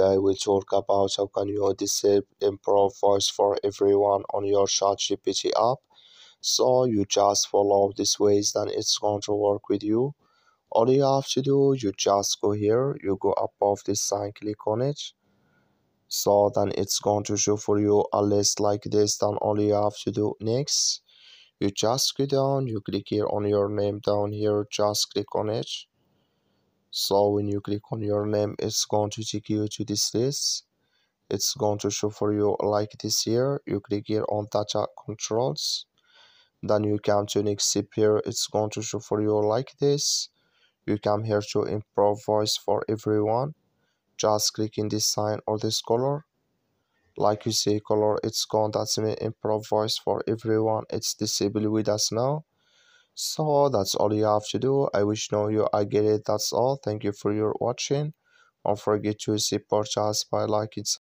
I will talk about how can you disable improve voice for everyone on your ChatGPT app. So you just follow these ways then it's going to work with you. All you have to do, you just go here, you go above this sign, click on it. So then it's going to show for you a list like this. Then all you have to do next, you just go down, you click here on your name down here, just click on it so when you click on your name it's going to take you to this list. It's going to show for you like this here. You click here on data controls. Then you come to next step here. It's going to show for you like this. You come here to improve voice for everyone. Just click in this sign or this color. Like you see color it's going that's me improve voice for everyone. It's disabled with us now so that's all you have to do. I wish know you i get it. That's all. Thank you for your watching. Don't forget to support us by liking